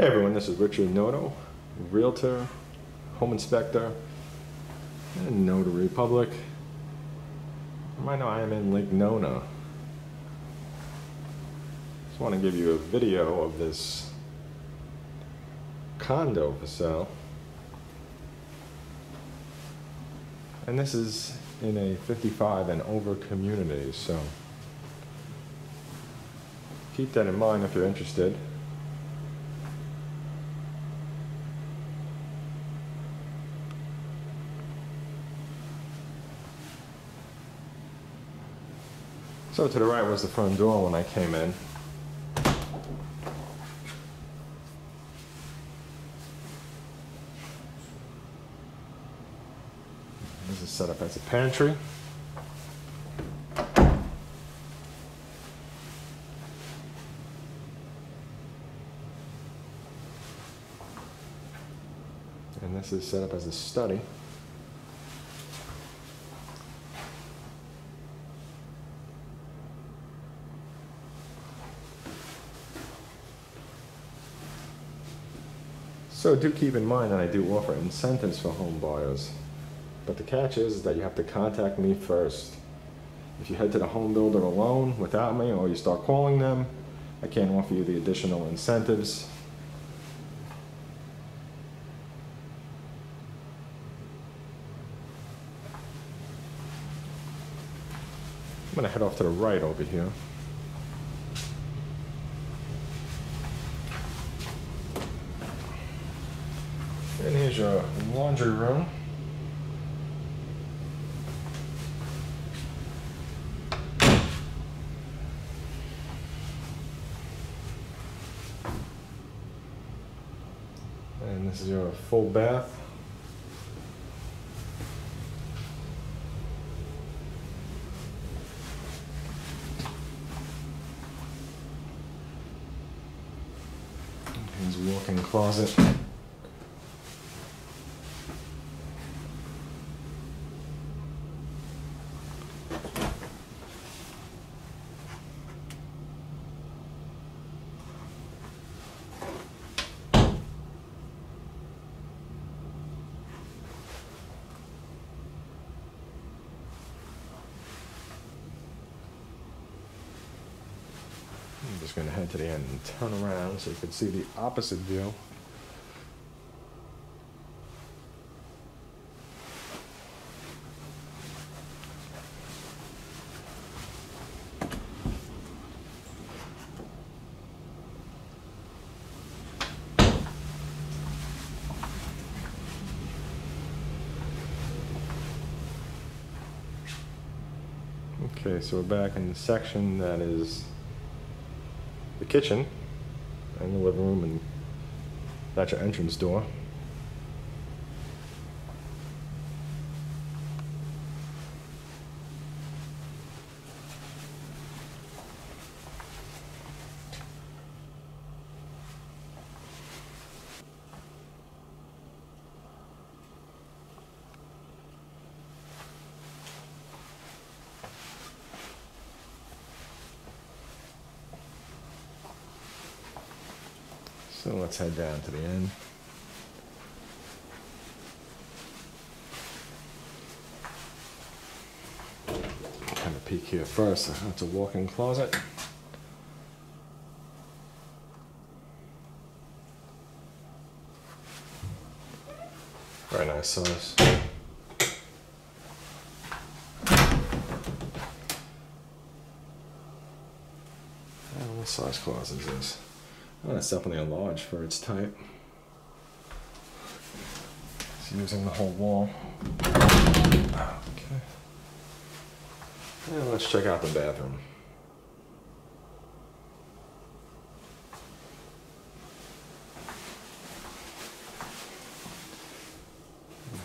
Hey everyone, this is Richard Noto, Realtor, Home Inspector, and Notary Public. Right now I am in Lake Nona. Just want to give you a video of this condo for sale. And this is in a 55 and over community, so keep that in mind if you're interested. So to the right was the front door when I came in. This is set up as a pantry. And this is set up as a study. So do keep in mind that I do offer incentives for home buyers. But the catch is that you have to contact me first. If you head to the home builder alone without me or you start calling them, I can't offer you the additional incentives. I'm gonna head off to the right over here. And here's your laundry room. And this is your full bath. Here's a walk-in closet. I'm just going to head to the end and turn around so you can see the opposite view. Okay, so we're back in the section that is the kitchen and the living room and that's your entrance door. So let's head down to the end. Kind of peek here first. That's a walk-in closet. Very nice size. What size closet is this? Oh, that's definitely a lodge for its type. It's using the whole wall. Okay. And let's check out the bathroom.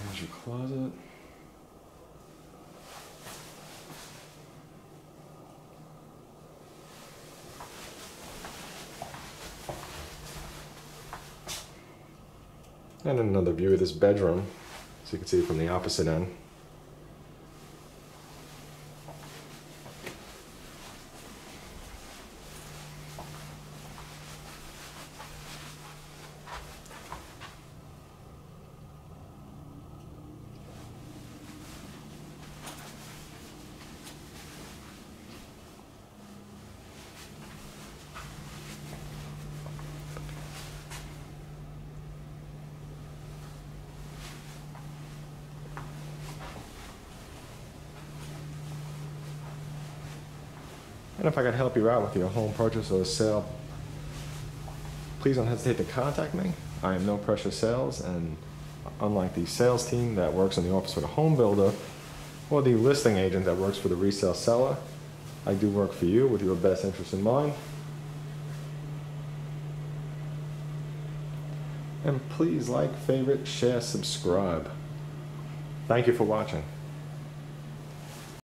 Here's your closet. And another view of this bedroom, so you can see from the opposite end. And if I could help you out with your home purchase or sale, please don't hesitate to contact me. I am No Pressure Sales, and unlike the sales team that works in the office for the home builder or the listing agent that works for the resale seller, I do work for you with your best interest in mind. And please like, favorite, share, subscribe. Thank you for watching.